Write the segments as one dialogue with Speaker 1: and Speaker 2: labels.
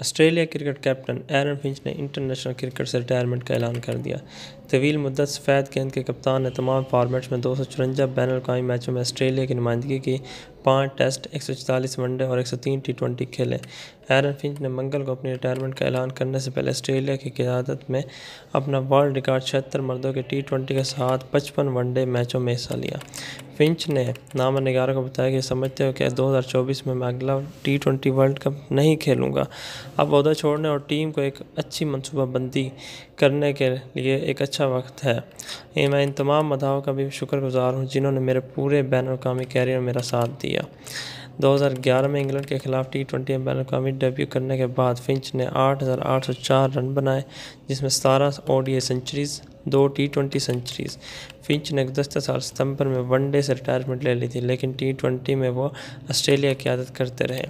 Speaker 1: Australia cricket captain Aaron Finch ने international cricket से retirement का ऐलान कर दिया। तवील मुद्दत सफ़ेद गेंद के कप्तान ने तमाम फॉर्मेट्स में दो सौ चुरंजा बैन अवी मैचों में ऑस्ट्रेलिया की नुमाइंदगी की पाँच टेस्ट, एक सौ चालीस वनडे और एक सौ तीन टी ट्वेंटी खेले। एरन फिंच ने मंगल को अपनी रिटायरमेंट का ऐलान करने से पहले ऑस्ट्रेलिया की क्यादत में अपना वर्ल्ड रिकॉर्ड छिहत्तर मर्दों के टी ट्वेंटी के साथ पचपन वनडे मैचों में हिस्सा लिया। फिंच ने नामा निगारों को बताया कि समझते हो कि 2024 में मैं अगला टी ट्वेंटी वर्ल्ड कप नहीं खेलूँगा। अब अहदा छोड़ने और टीम को एक अच्छी मनसूबाबंदी करने के लिए एक अच्छा वक्त है। मैं इन तमाम मदाओं का भी शुक्रगुजार हूँ जिन्होंने मेरे पूरे बैन अवी कैरियर में मेरा साथ दिया। 2011 में इंग्लैंड के खिलाफ टी ट्वेंटी बैन अवी डेब्यू करने के बाद फिंच ने 8,804 रन बनाए जिसमें सतारह ओ सेंचुरीज़ दो टी ट्वेंटी सेंचुरीज़ फिंच ने गुजशत साल सितंबर में वनडे से रिटायरमेंट ले ली थी लेकिन टी ट्वेंटी में वो ऑस्ट्रेलिया की आदत करते रहे।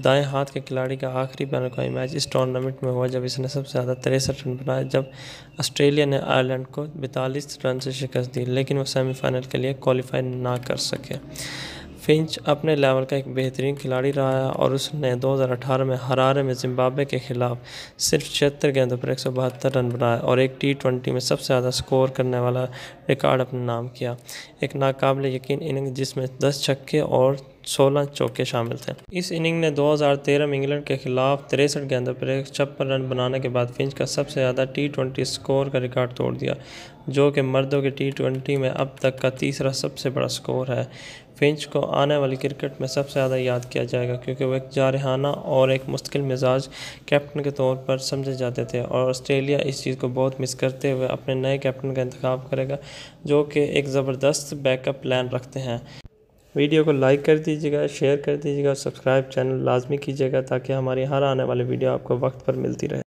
Speaker 1: दाएँ हाथ के खिलाड़ी का आखिरी बैन अवी मैच इस टूर्नामेंट में हुआ जब इसने सबसे ज़्यादा तिरसठ रन बनाए जब ऑस्ट्रेलिया ने आयरलैंड को बैतालीस रन से शिकस्त दी लेकिन वो सेमीफाइनल के लिए क्वालिफाई ना कर सके। फिंच अपने लेवल का एक बेहतरीन खिलाड़ी रहा है और उसने 2018 में हरारे में जिम्बाब्वे के खिलाफ सिर्फ़ छिहत्तर गेंदों पर एक सौ बहत्तर रन बनाए और एक टी ट्वेंटी में सबसे ज़्यादा स्कोर करने वाला रिकॉर्ड अपने नाम किया। एक नाकबिल यकीन इनिंग जिसमें दस छक्के और सोलह चौके शामिल थे। इस इनिंग ने 2013 में इंग्लैंड के खिलाफ तिरसठ गेंदों पर एक छप्पन रन बनाने के बाद फिंच का सबसे ज़्यादा टी ट्वेंटी स्कोर का रिकॉर्ड तोड़ दिया, जो कि मर्दों के टी ट्वेंटी में अब तक का तीसरा सबसे बड़ा स्कोर है। फिंच को आने वाली क्रिकेट में सबसे ज़्यादा याद किया जाएगा, क्योंकि वो एक जारहाना और एक मुश्किल मिजाज कैप्टन के तौर पर समझे जाते थे, और ऑस्ट्रेलिया इस चीज़ को बहुत मिस करते हुए अपने नए कैप्टन का इंतखब करेगा, जो कि एक ज़बरदस्त बैकअप प्लान रखते हैं। वीडियो को लाइक कर दीजिएगा, शेयर कर दीजिएगा और सब्सक्राइब चैनल लाजमी कीजिएगा ताकि हमारी हर आने वाली वीडियो आपको वक्त पर मिलती रहे।